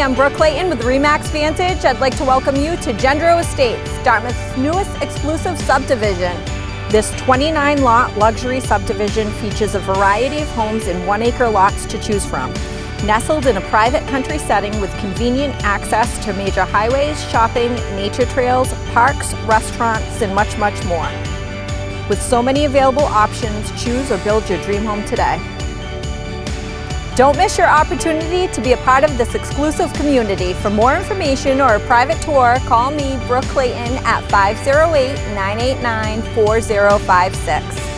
I'm Brooke Clayton with Remax Vantage. I'd like to welcome you to Gendreau Estates, Dartmouth's newest exclusive subdivision. This 29 lot luxury subdivision features a variety of homes in one acre lots to choose from. Nestled in a private country setting with convenient access to major highways, shopping, nature trails, parks, restaurants, and much, much more. With so many available options, choose or build your dream home today. Don't miss your opportunity to be a part of this exclusive community. For more information or a private tour, call me, Brooke Clayton, at 508 989 4056.